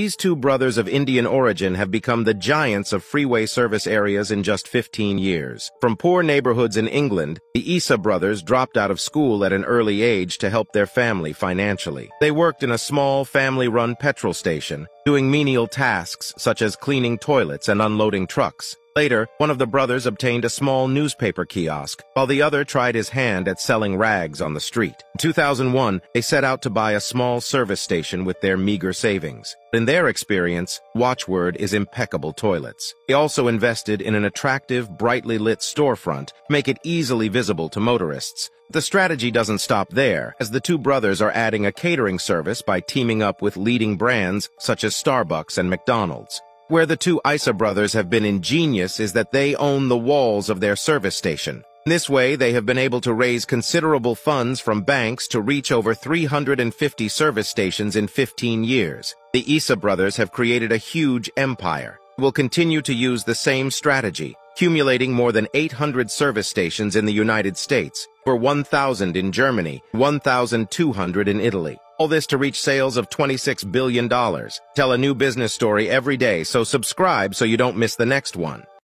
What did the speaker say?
These two brothers of Indian origin have become the giants of freeway service areas in just 15 years. From poor neighborhoods in England, the Issa brothers dropped out of school at an early age to help their family financially. They worked in a small, family-run petrol station, doing menial tasks such as cleaning toilets and unloading trucks. Later, one of the brothers obtained a small newspaper kiosk, while the other tried his hand at selling rags on the street. In 2001, they set out to buy a small service station with their meager savings. In their experience, watchword is impeccable toilets. They also invested in an attractive, brightly lit storefront make it easily visible to motorists. The strategy doesn't stop there, as the two brothers are adding a catering service by teaming up with leading brands such as Starbucks and McDonald's. Where the two Issa brothers have been ingenious is that they own the walls of their service station. This way, they have been able to raise considerable funds from banks to reach over 350 service stations in 15 years. The Issa brothers have created a huge empire. Will continue to use the same strategy, accumulating more than 800 service stations in the United States, for 1,000 in Germany, 1,200 in Italy. All this to reach sales of $26 billion. Tell a new business story every day, so subscribe so you don't miss the next one.